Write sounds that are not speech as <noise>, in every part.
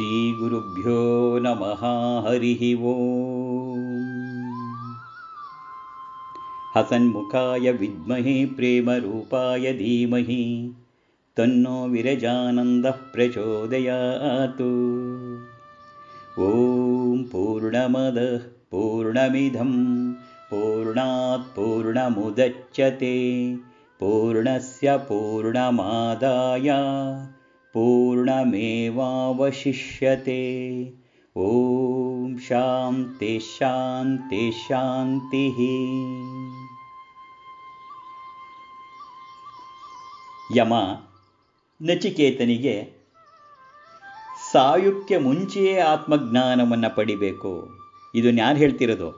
श्रीगुरुभ्यो नमः हरिः ओम्। हसन्मुखाय विद्महे प्रेमरूपाय धीमहि तन्नो विरजानन्दः प्रचोदयातु। ॐ पूर्णमदः पूर्णमिदं पूर्णात् पूर्णमुदच्यते पूर्णस्य पूर्णमादाय पूर्णमेवावशिष्यते ॐ शान्ति शान्ति शान्तिः ಯಮ ನಚಿಕೇತನಿಗೆ ಸಾಯುಕ್ಕೆ ಮುಂಚೆಯೇ ಆತ್ಮಜ್ಞಾನವನ್ನು ಪಡಿಬೇಕು ಇದನ್ನು ಯಾರು ಹೇಳ್ತಿರೋದು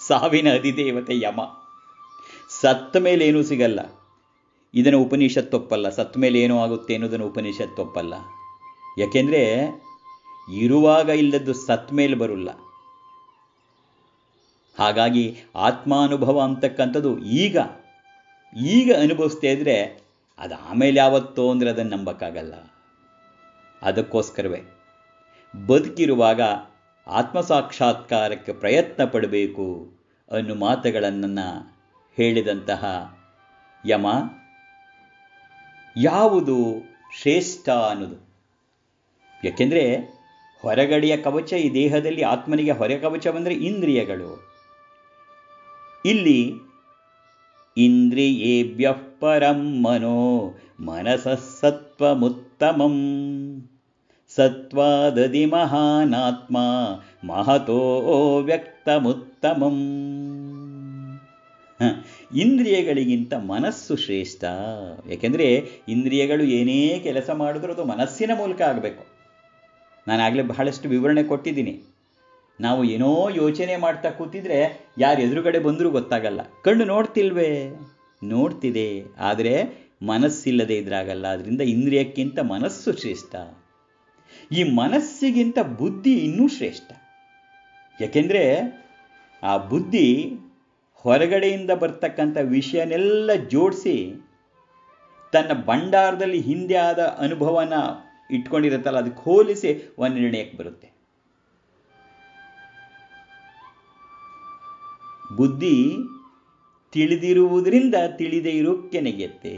ಸಾವಿನ ಅಧಿದೇವತೆ ಯಮ ಸತ್ತ ಮೇಲೆ ಏನೂ ಸಿಗಲ್ಲ ಇದನ್ನು ಉಪನಿಷತ್ ಒಪ್ಪಲ್ಲ ಸತ್ತ ಮೇಲೆ ಏನೋ ಆಗುತ್ತೆ ಅನ್ನೋದನ್ನು ಉಪನಿಷತ್ ಒಪ್ಪಲ್ಲ ಯಾಕೆಂದರೆ ಇರುವಾಗ ಇಲ್ಲದ್ದು ಸತ್ ಮೇಲೆ ಬರಲ್ಲ. ಹಾಗಾಗಿ ಆತ್ಮಾನುಭವ ಅಂತಕ್ಕಂಥದ್ದು ಈಗ ಈಗ ಅನುಭವಿಸ್ತಾ ಇದ್ರೆ ಅದು ಆಮೇಲೆ ಯಾವತ್ತೋ ಅಂದರೆ ಅದನ್ನು ನಂಬಕ್ಕಾಗಲ್ಲ. ಅದಕ್ಕೋಸ್ಕರವೇ ಬದುಕಿರುವಾಗ ಆತ್ಮಸಾಕ್ಷಾತ್ಕಾರಕ್ಕೆ ಪ್ರಯತ್ನ ಪಡಬೇಕು ಅನ್ನೋ ಮಾತುಗಳನ್ನು ಹೇಳಿದಂತಹ ಯಮ ಯಾವುದು ಶ್ರೇಷ್ಠ ಅನ್ನೋದು. ಯಾಕೆಂದರೆ ಹೊರಗಡೆಯ ಕವಚ ಈ ದೇಹದಲ್ಲಿ ಆತ್ಮನಿಗೆ ಹೊರ ಕವಚ ಬಂದರೆ ಇಂದ್ರಿಯಗಳು. ಇಲ್ಲಿ ಇಂದ್ರಿಯೇಭ್ಯ ಪರಂ ಮನೋ ಮನಸತ್ವಮುತ್ತಮಂ ಸತ್ವಮುತ್ತಮಂ ಸತ್ವಾದದಿ ಮಹಾನಾತ್ಮ ಮಹತೋ ವ್ಯಕ್ತಮುತ್ತಮಂ. ಇಂದ್ರಿಯಗಳಿಗಿಂತ ಮನಸ್ಸು ಶ್ರೇಷ್ಠ. ಯಾಕೆಂದರೆ ಇಂದ್ರಿಯಗಳು ಏನೇ ಕೆಲಸ ಮಾಡಿದ್ರೂ ಅದು ಮನಸ್ಸಿನ ಮೂಲಕ ಆಗಬೇಕು. ನಾನಾಗಲೇ ಬಹಳಷ್ಟು ವಿವರಣೆ ಕೊಟ್ಟಿದ್ದೀನಿ. ನಾವು ಏನೋ ಯೋಚನೆ ಮಾಡ್ತಾ ಕೂತಿದ್ರೆ ಯಾರು ಎದುರುಗಡೆ ಬಂದರೂ ಗೊತ್ತಾಗಲ್ಲ. ಕಣ್ಣು ನೋಡ್ತಿಲ್ವೇ? ನೋಡ್ತಿದೆ. ಆದರೆ ಮನಸ್ಸಿಲ್ಲದೆ ಇದ್ರಾಗಲ್ಲ. ಅದರಿಂದ ಇಂದ್ರಿಯಕ್ಕಿಂತ ಮನಸ್ಸು ಶ್ರೇಷ್ಠ. ಈ ಮನಸ್ಸಿಗಿಂತ ಬುದ್ಧಿ ಇನ್ನೂ ಶ್ರೇಷ್ಠ. ಯಾಕೆಂದರೆ ಆ ಬುದ್ಧಿ ಹೊರಗಡೆಯಿಂದ ಬರ್ತಕ್ಕಂಥ ವಿಷಯನೆಲ್ಲ ಜೋಡಿಸಿ ತನ್ನ ಭಂಡಾರದಲ್ಲಿ ಹಿಂದೆ ಆದ ಅನುಭವನ ಇಟ್ಕೊಂಡಿರುತ್ತಲ್ಲ, ಅದಕ್ಕೆ ಹೋಲಿಸಿ ಒಂದು ನಿರ್ಣಯಕ್ಕೆ ಬರುತ್ತೆ. ಬುದ್ಧಿ ತಿಳಿದಿರುವುದರಿಂದ ತಿಳಿದೇ ಇರೋಕ್ಕೆ ನೆಗೆಯುತ್ತೆ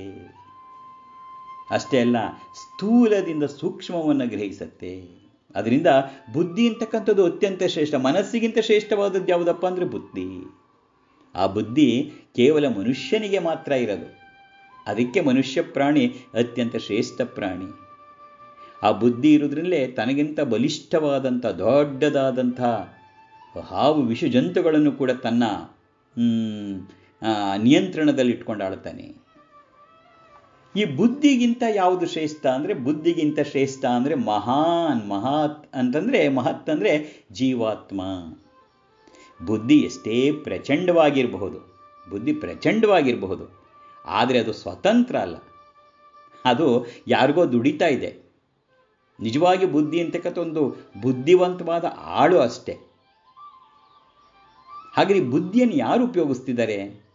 ಅಷ್ಟೇ ಅಲ್ಲ, ಸ್ಥೂಲದಿಂದ ಸೂಕ್ಷ್ಮವನ್ನು ಗ್ರಹಿಸುತ್ತೆ. ಅದರಿಂದ ಬುದ್ಧಿ ಅಂತಕ್ಕಂಥದ್ದು ಅತ್ಯಂತ ಶ್ರೇಷ್ಠ, ಮನಸ್ಸಿಗಿಂತ ಶ್ರೇಷ್ಠವಾದದ್ದು ಯಾವುದಪ್ಪ ಅಂದರೆ ಬುದ್ಧಿ. ಆ ಬುದ್ಧಿ ಕೇವಲ ಮನುಷ್ಯನಿಗೆ ಮಾತ್ರ ಇರೋದು. ಅದಕ್ಕೆ ಮನುಷ್ಯ ಪ್ರಾಣಿ ಅತ್ಯಂತ ಶ್ರೇಷ್ಠ ಪ್ರಾಣಿ. ಆ ಬುದ್ಧಿ ಇರೋದ್ರಲ್ಲೇ ತನಗಿಂತ ಬಲಿಷ್ಠವಾದಂಥ, ದೊಡ್ಡದಾದಂಥ ಹಾವು ವಿಷ ಜಂತುಗಳನ್ನು ಕೂಡ ತನ್ನ ನಿಯಂತ್ರಣದಲ್ಲಿ ಇಟ್ಕೊಂಡಾಳ್ತಾನೆ ಈ ಬುದ್ಧಿಗಿಂತ ಯಾವುದು ಶ್ರೇಷ್ಠ ಅಂದರೆ, ಬುದ್ಧಿಗಿಂತ ಶ್ರೇಷ್ಠ ಅಂದರೆ ಮಹಾನ್, ಮಹಾತ್ ಅಂತಂದರೆ, ಮಹತ್ ಅಂದರೆ ಜೀವಾತ್ಮ. ಬುದ್ಧಿ ಎಷ್ಟೇ ಪ್ರಚಂಡವಾಗಿರಬಹುದು, ಬುದ್ಧಿ ಪ್ರಚಂಡವಾಗಿರಬಹುದು, ಆದರೆ ಅದು ಸ್ವತಂತ್ರ ಅಲ್ಲ. ಅದು ಯಾರಿಗೋ ದುಡಿತಾ ಇದೆ. ನಿಜವಾಗಿ ಬುದ್ಧಿ ಅಂತಕ್ಕಂಥ ಒಂದು ಬುದ್ಧಿವಂತವಾದ ಆಳು ಅಷ್ಟೇ. ಹಾಗೆ ಬುದ್ಧಿಯನ್ನು ಯಾರು ಉಪಯೋಗಿಸ್ತಿದ್ದಾರೆ?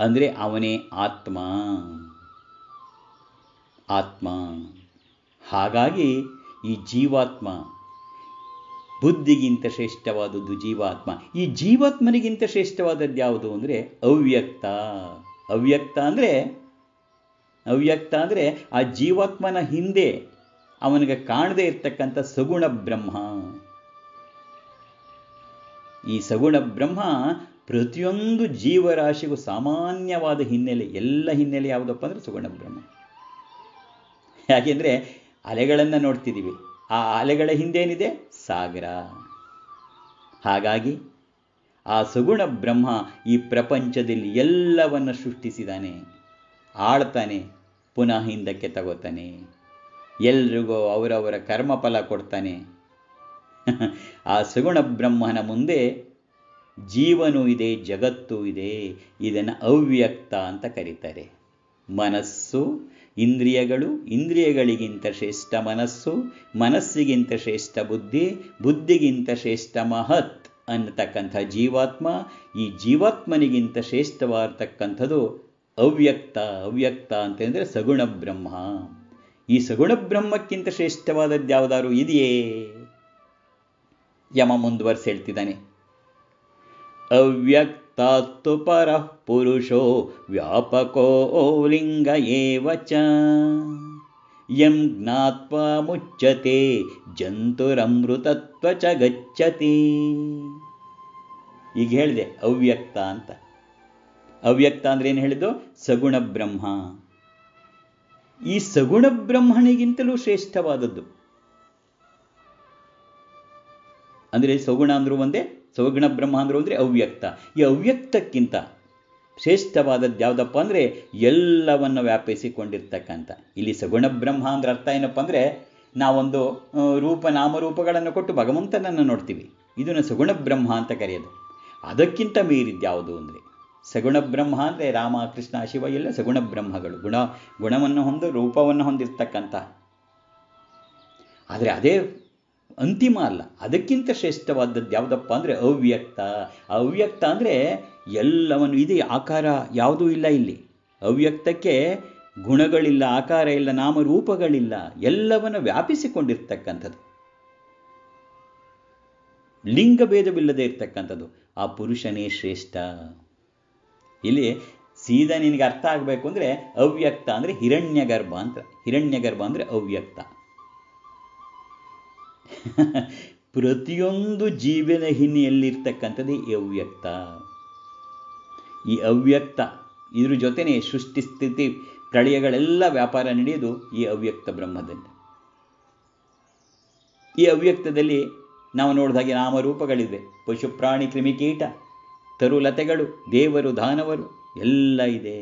ಅಂದರೆ ಅವನೇ ಆತ್ಮ. ಆತ್ಮ. ಹಾಗಾಗಿ ಈ ಜೀವಾತ್ಮ ಬುದ್ಧಿಗಿಂತ ಶ್ರೇಷ್ಠವಾದದ್ದು ಜೀವಾತ್ಮ. ಈ ಜೀವಾತ್ಮನಿಗಿಂತ ಶ್ರೇಷ್ಠವಾದದ್ದು ಯಾವುದು ಅಂದರೆ ಅವ್ಯಕ್ತ. ಅವ್ಯಕ್ತ ಅಂದರೆ ಅವ್ಯಕ್ತ ಅಂದರೆ ಆ ಜೀವಾತ್ಮನ ಹಿಂದೆ ಅವನಿಗೆ ಕಾಣದೇ ಇರ್ತಕ್ಕಂಥ ಸಗುಣ ಬ್ರಹ್ಮ. ಈ ಸಗುಣ ಬ್ರಹ್ಮ ಪ್ರತಿಯೊಂದು ಜೀವರಾಶಿಗೂ ಸಾಮಾನ್ಯವಾದ ಹಿನ್ನೆಲೆ, ಎಲ್ಲ ಹಿನ್ನೆಲೆ ಯಾವುದಪ್ಪ ಅಂದರೆ ಸುಗುಣ ಬ್ರಹ್ಮ. ಯಾಕೆಂದರೆ ಅಲೆಗಳನ್ನು ನೋಡ್ತಿದ್ದೀವಿ. ಆ ಅಲೆಗಳ ಹಿಂದೇನಿದೆ? ಸಾಗರ. ಹಾಗಾಗಿ ಆ ಸಗುಣ ಬ್ರಹ್ಮ ಈ ಪ್ರಪಂಚದಲ್ಲಿ ಎಲ್ಲವನ್ನು ಸೃಷ್ಟಿಸಿದಾನೆ. ಆಳ್ತಾನೆ, ಪುನಃ ಹಿಂದಕ್ಕೆ ತಗೋತಾನೆ. ಎಲ್ರಿಗೂ ಅವರವರ ಕರ್ಮಫಲ ಕೊಡ್ತಾನೆ. ಆ ಸುಗುಣ ಬ್ರಹ್ಮನ ಮುಂದೆ ಜೀವನೂ ಇದೆ, ಜಗತ್ತು ಇದೆ, ಇದನ್ನು ಅವ್ಯಕ್ತ ಅಂತ ಕರೀತಾರೆ. ಮನಸ್ಸು ಇಂದ್ರಿಯಗಳು, ಇಂದ್ರಿಯಗಳಿಗಿಂತ ಶ್ರೇಷ್ಠ ಮನಸ್ಸು, ಮನಸ್ಸಿಗಿಂತ ಶ್ರೇಷ್ಠ ಬುದ್ಧಿ, ಬುದ್ಧಿಗಿಂತ ಶ್ರೇಷ್ಠ ಮಹತ್ ಅನ್ನತಕ್ಕಂಥ ಜೀವಾತ್ಮ, ಈ ಜೀವಾತ್ಮನಿಗಿಂತ ಶ್ರೇಷ್ಠವಾಗಿರ್ತಕ್ಕಂಥದ್ದು ಅವ್ಯಕ್ತ ಅವ್ಯಕ್ತ ಅಂತಂದರೆ ಸಗುಣ ಬ್ರಹ್ಮ. ಈ ಸಗುಣ ಬ್ರಹ್ಮಕ್ಕಿಂತ ಶ್ರೇಷ್ಠವಾದದ್ದು ಯಾವುದಾದ್ರು ಇದೆಯೇ? ಯಮ ಮುಂದುವರೆಸಿ ಹೇಳ್ತಿದ್ದಾನೆ. ಅವ್ಯಕ್ತಾತ್ತು ಪರಃ ಪುರುಷೋ ವ್ಯಾಪಕೋ ಲಿಂಗ ಏವಚ. ಯಂ ಜ್ಞಾತ್ವಾ ಮುಚ್ಚತೆ ಜಂತುರಮೃತತ್ವಚ ಚ ಗಚ್ಚತಿ. ಈಗ ಹೇಳಿದೆ ಅವ್ಯಕ್ತ ಅಂತ. ಅವ್ಯಕ್ತ ಅಂದ್ರೆ ಏನು ಹೇಳಿದ್ದು? ಸಗುಣ ಬ್ರಹ್ಮ. ಈ ಸಗುಣ ಬ್ರಹ್ಮನಿಗಿಂತಲೂ ಶ್ರೇಷ್ಠವಾದದ್ದು. ಅಂದರೆ ಸಗುಣ ಅಂದ್ರೂ ಒಂದೇ, ಸಗುಣ ಬ್ರಹ್ಮ ಅಂದರು ಅಂದರೆ ಅವ್ಯಕ್ತ. ಈ ಅವ್ಯಕ್ತಕ್ಕಿಂತ ಶ್ರೇಷ್ಠವಾದದ್ದು ಯಾವುದಪ್ಪ ಅಂದರೆ ಎಲ್ಲವನ್ನು ವ್ಯಾಪಿಸಿಕೊಂಡಿರ್ತಕ್ಕಂಥ. ಇಲ್ಲಿ ಸಗುಣ ಬ್ರಹ್ಮ ಅಂದ್ರೆ ಅರ್ಥ ಏನಪ್ಪ ಅಂದರೆ ನಾವೊಂದು ರೂಪ, ನಾಮರೂಪಗಳನ್ನು ಕೊಟ್ಟು ಭಗವಂತನನ್ನು ನೋಡ್ತೀವಿ. ಇದನ್ನು ಸಗುಣ ಬ್ರಹ್ಮ ಅಂತ ಕರೆಯೋದು. ಅದಕ್ಕಿಂತ ಮೀರಿದ್ದು ಯಾವುದು ಅಂದರೆ ಸಗುಣ ಬ್ರಹ್ಮ ಅಂದರೆ ರಾಮ, ಕೃಷ್ಣ, ಶಿವ, ಎಲ್ಲ ಸಗುಣ ಬ್ರಹ್ಮಗಳು. ಗುಣ, ಗುಣವನ್ನು ಹೊಂದು ರೂಪವನ್ನು ಹೊಂದಿರ್ತಕ್ಕಂಥ. ಆದರೆ ಅದೇ ಅಂತಿಮ ಅಲ್ಲ. ಅದಕ್ಕಿಂತ ಶ್ರೇಷ್ಠವಾದದ್ದು ಯಾವುದಪ್ಪ ಅಂದರೆ ಅವ್ಯಕ್ತ. ಅವ್ಯಕ್ತ ಅಂದರೆ ಎಲ್ಲವನ್ನು, ಇದೆ, ಆಕಾರ ಯಾವುದೂ ಇಲ್ಲ ಇಲ್ಲಿ. ಅವ್ಯಕ್ತಕ್ಕೆ ಗುಣಗಳಿಲ್ಲ, ಆಕಾರ ಇಲ್ಲ, ನಾಮರೂಪಗಳಿಲ್ಲ, ಎಲ್ಲವನ್ನು ವ್ಯಾಪಿಸಿಕೊಂಡಿರ್ತಕ್ಕಂಥದ್ದು. ಲಿಂಗಭೇದವಿಲ್ಲದೆ ಇರ್ತಕ್ಕಂಥದ್ದು. ಆ ಪುರುಷನೇ ಶ್ರೇಷ್ಠ. ಇಲ್ಲಿ ಸೀದಾ ನಿನಗೆ ಅರ್ಥ ಆಗಬೇಕು ಅಂದರೆ ಅವ್ಯಕ್ತ ಅಂದರೆ ಹಿರಣ್ಯಗರ್ಭ ಅಂತ. ಹಿರಣ್ಯ ಗರ್ಭ ಅಂದರೆ ಅವ್ಯಕ್ತ. <laughs> ಪ್ರತಿಯೊಂದು ಜೀವನ ಹಿನ್ನೆಲೆಯಲ್ಲಿರ್ತಕ್ಕಂಥದ್ದೇ ಈ ಅವ್ಯಕ್ತ. ಈ ಅವ್ಯಕ್ತ, ಇದ್ರ ಜೊತೆನೇ ಸೃಷ್ಟಿ ಸ್ಥಿತಿ ಪ್ರಳಯಗಳೆಲ್ಲ ವ್ಯಾಪಾರ ನಡೆಯೋದು ಈ ಅವ್ಯಕ್ತ ಬ್ರಹ್ಮದಲ್ಲಿ. ಈ ಅವ್ಯಕ್ತದಲ್ಲಿ ನಾವು ನೋಡಿದಾಗೆ ನಾಮರೂಪಗಳಿವೆ. ಪಶು ಪ್ರಾಣಿ ಕ್ರಿಮಿಕೀಟ ತರುಲತೆಗಳು, ದೇವರು ದಾನವರು, ಎಲ್ಲ ಇದೆ.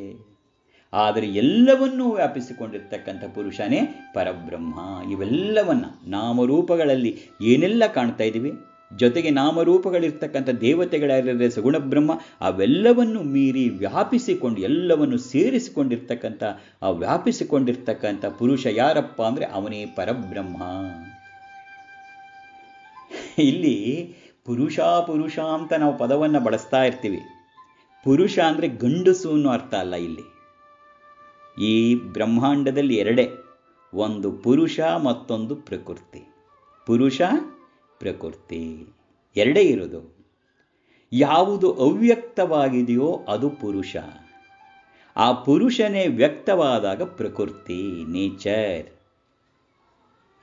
ಆದರೆ ಎಲ್ಲವನ್ನೂ ವ್ಯಾಪಿಸಿಕೊಂಡಿರ್ತಕ್ಕಂಥ ಪುರುಷನೇ ಪರಬ್ರಹ್ಮ. ಇವೆಲ್ಲವನ್ನು ನಾಮರೂಪಗಳಲ್ಲಿ ಏನೆಲ್ಲ ಕಾಣ್ತಾ ಇದ್ದೀವಿ? ಜೊತೆಗೆ ನಾಮರೂಪಗಳಿರ್ತಕ್ಕಂಥ ದೇವತೆಗಳಾಗಿರದೆ ಸಗುಣ ಬ್ರಹ್ಮ ಅವೆಲ್ಲವನ್ನು ಮೀರಿ ವ್ಯಾಪಿಸಿಕೊಂಡು, ಎಲ್ಲವನ್ನು ಸೇರಿಸಿಕೊಂಡಿರ್ತಕ್ಕಂಥ, ಆ ವ್ಯಾಪಿಸಿಕೊಂಡಿರ್ತಕ್ಕಂಥ ಪುರುಷ ಯಾರಪ್ಪ ಅಂದರೆ ಅವನೇ ಪರಬ್ರಹ್ಮ. ಇಲ್ಲಿ ಪುರುಷ ಪುರುಷ ಅಂತ ನಾವು ಪದವನ್ನು ಬಳಸ್ತಾ ಇರ್ತೀವಿ. ಪುರುಷ ಅಂದರೆ ಗಂಡಸು ಅನ್ನೋ ಅರ್ಥ ಅಲ್ಲ ಇಲ್ಲಿ. ಈ ಬ್ರಹ್ಮಾಂಡದಲ್ಲಿ ಎರಡೇ, ಒಂದು ಪುರುಷ ಮತ್ತೊಂದು ಪ್ರಕೃತಿ. ಪುರುಷ, ಪ್ರಕೃತಿ, ಎರಡೇ ಇರೋದು. ಯಾವುದು ಅವ್ಯಕ್ತವಾಗಿದೆಯೋ ಅದು ಪುರುಷ. ಆ ಪುರುಷನೇ ವ್ಯಕ್ತವಾದಾಗ ಪ್ರಕೃತಿ, ನೇಚರ್.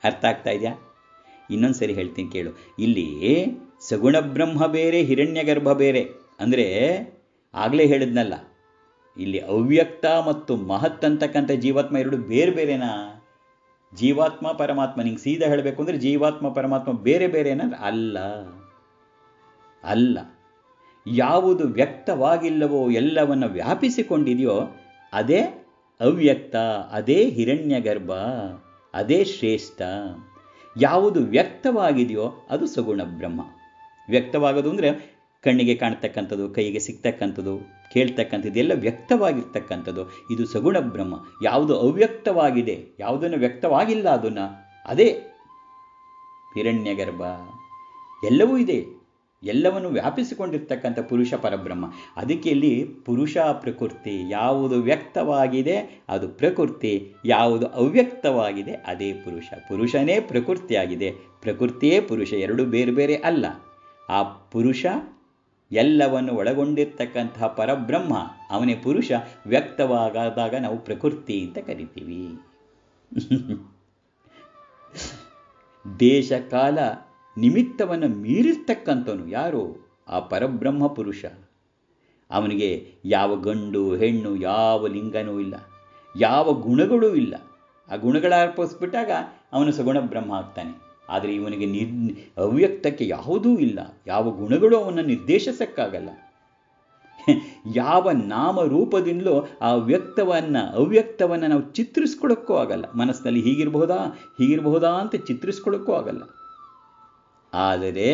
ಅರ್ಥ ಆಗ್ತಾ ಇದೆಯಾ? ಇನ್ನೊಂದು ಸರಿ ಹೇಳ್ತೀನಿ ಕೇಳು. ಇಲ್ಲಿ ಸಗುಣ ಬ್ರಹ್ಮ ಬೇರೆ, ಹಿರಣ್ಯಗರ್ಭ ಬೇರೆ. ಅಂದರೆ ಆಗಲೇ ಹೇಳಿದ್ನಲ್ಲ, ಇಲ್ಲಿ ಅವ್ಯಕ್ತ ಮತ್ತು ಮಹತ್ ಅಂತಕ್ಕಂಥ ಜೀವಾತ್ಮ ಎರಡು ಬೇರೆ ಬೇರೆನಾ? ಜೀವಾತ್ಮ, ಪರಮಾತ್ಮ, ನಿಂಗೆ ಸೀದಾ ಹೇಳಬೇಕು ಅಂದರೆ ಜೀವಾತ್ಮ, ಪರಮಾತ್ಮ ಬೇರೆ ಬೇರೆನಾ? ಅಲ್ಲ. ಅಲ್ಲ. ಯಾವುದು ವ್ಯಕ್ತವಾಗಿಲ್ಲವೋ ಎಲ್ಲವನ್ನು ವ್ಯಾಪಿಸಿಕೊಂಡಿದೆಯೋ ಅದೇ ಅವ್ಯಕ್ತ, ಅದೇ ಹಿರಣ್ಯ ಗರ್ಭ ಅದೇ ಶ್ರೇಷ್ಠ. ಯಾವುದು ವ್ಯಕ್ತವಾಗಿದೆಯೋ ಅದು ಸಗುಣ ಬ್ರಹ್ಮ ವ್ಯಕ್ತವಾಗೋದು ಅಂದರೆ ಕಣ್ಣಿಗೆ ಕಾಣ್ತಕ್ಕಂಥದ್ದು, ಕೈಗೆ ಸಿಗ್ತಕ್ಕಂಥದ್ದು, ಕೇಳ್ತಕ್ಕಂಥದ್ದು ಎಲ್ಲ ವ್ಯಕ್ತವಾಗಿರ್ತಕ್ಕಂಥದ್ದು. ಇದು ಸಗುಣ ಬ್ರಹ್ಮ. ಯಾವುದು ಅವ್ಯಕ್ತವಾಗಿದೆ, ಯಾವುದನ್ನು ವ್ಯಕ್ತವಾಗಿಲ್ಲ ಅದನ್ನು, ಅದೇ ಹಿರಣ್ಯಗರ್ಭ. ಎಲ್ಲವೂ ಇದೆ. ಎಲ್ಲವನ್ನು ವ್ಯಾಪಿಸಿಕೊಂಡಿರ್ತಕ್ಕಂಥ ಪುರುಷ ಪರಬ್ರಹ್ಮ. ಅದಕ್ಕೆ ಇಲ್ಲಿ ಪುರುಷ ಪ್ರಕೃತಿ, ಯಾವುದು ವ್ಯಕ್ತವಾಗಿದೆ ಅದು ಪ್ರಕೃತಿ, ಯಾವುದು ಅವ್ಯಕ್ತವಾಗಿದೆ ಅದೇ ಪುರುಷ. ಪುರುಷನೇ ಪ್ರಕೃತಿಯಾಗಿದೆ. ಪ್ರಕೃತಿಯೇ ಪುರುಷ, ಎರಡು ಬೇರೆ ಬೇರೆ ಅಲ್ಲ. ಆ ಪುರುಷ ಎಲ್ಲವನ್ನು ಒಳಗೊಂಡಿರ್ತಕ್ಕಂತಹ ಪರಬ್ರಹ್ಮ, ಅವನೇ ಪುರುಷ, ವ್ಯಕ್ತವಾಗದಾಗ ನಾವು ಪ್ರಕೃತಿ ಅಂತ ಕರಿತೀವಿ. ದೇಶಕಾಲ ನಿಮಿತ್ತವನ್ನು ಮೀರಿರ್ತಕ್ಕಂಥವನು ಯಾರು? ಆ ಪರಬ್ರಹ್ಮ ಪುರುಷ. ಅವನಿಗೆ ಯಾವ ಗಂಡು, ಹೆಣ್ಣು, ಯಾವ ಲಿಂಗನೂ ಇಲ್ಲ, ಯಾವ ಗುಣಗಳೂ ಇಲ್ಲ. ಆ ಗುಣಗಳ ಅರ್ಪಿಸ್ಬಿಟ್ಟಾಗ ಅವನು ಸಗುಣ ಬ್ರಹ್ಮ ಆಗ್ತಾನೆ. ಆದರೆ ಇವನಿಗೆ ನಿರ್ ಅವ್ಯಕ್ತಕ್ಕೆ ಯಾವುದೂ ಇಲ್ಲ. ಯಾವ ಗುಣಗಳು ಅವನ ನಿರ್ದೇಶಿಸಕ್ಕಾಗಲ್ಲ. ಯಾವ ನಾಮರೂಪದಿಂದಲೂ ಆ ವ್ಯಕ್ತವನ್ನು, ಅವ್ಯಕ್ತವನ್ನು ನಾವು ಚಿತ್ರಿಸ್ಕೊಳ್ಳೋಕ್ಕೂ ಆಗಲ್ಲ. ಮನಸ್ಸಿನಲ್ಲಿ ಹೀಗಿರಬಹುದಾ? ಹೀಗಿರಬಹುದಾ ಅಂತ ಚಿತ್ರಿಸ್ಕೊಳ್ಳೋಕ್ಕೂ ಆಗಲ್ಲ. ಆದರೆ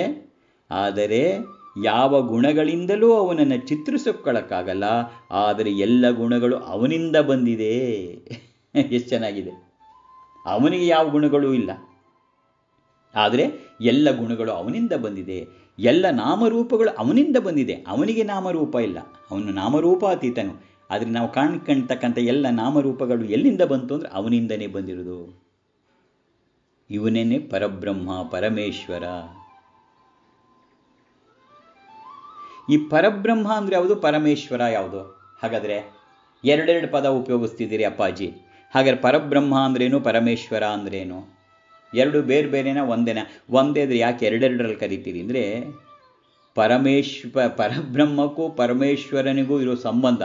ಆದರೆ ಯಾವ ಗುಣಗಳಿಂದಲೂ ಅವನನ್ನು ಚಿತ್ರಿಸಿಕೊಳ್ಳಕ್ಕಾಗಲ್ಲ ಆದರೆ ಎಲ್ಲ ಗುಣಗಳು ಅವನಿಂದ ಬಂದಿದೆ. ಎಷ್ಟು ಚೆನ್ನಾಗಿದೆ. ಅವನಿಗೆ ಯಾವ ಗುಣಗಳೂ ಇಲ್ಲ. ಆದರೆ ಎಲ್ಲ ಗುಣಗಳು ಅವನಿಂದ ಬಂದಿದೆ. ಎಲ್ಲ ನಾಮರೂಪಗಳು ಅವನಿಂದ ಬಂದಿದೆ. ಅವನಿಗೆ ನಾಮರೂಪ ಇಲ್ಲ. ಅವನು ನಾಮರೂಪ ಅತೀತನು ಆದರೆ ನಾವು ಕಾಣ್ಕಣ್ತಕ್ಕಂಥ ಎಲ್ಲ ನಾಮರೂಪಗಳು ಎಲ್ಲಿಂದ ಬಂತು ಅಂದರೆ ಅವನಿಂದನೇ ಬಂದಿರೋದು ಇವನೇನೆ ಪರಬ್ರಹ್ಮ, ಪರಮೇಶ್ವರ. ಈ ಪರಬ್ರಹ್ಮ ಅಂದರೆ ಯಾವುದು? ಪರಮೇಶ್ವರ ಯಾವುದು? ಹಾಗಾದರೆ ಎರಡೆರಡು ಪದ ಉಪಯೋಗಿಸ್ತಿದ್ದೀರಿ ಅಪ್ಪಾಜಿ. ಹಾಗಾದ್ರೆ ಪರಬ್ರಹ್ಮ ಅಂದ್ರೇನು? ಪರಮೇಶ್ವರ ಅಂದ್ರೇನು? ಎರಡು ಬೇರೆ ಬೇರೆನ ಒಂದೇನ? ಒಂದೇ ಅಂದರೆ ಯಾಕೆ ಎರಡೆರಡರಲ್ಲಿ ಕರಿತೀರಿ ಅಂದರೆ ಪರಮೇಶ್ವ ಪರಬ್ರಹ್ಮಕ್ಕೂ ಪರಮೇಶ್ವರನಿಗೂ ಇರೋ ಸಂಬಂಧ.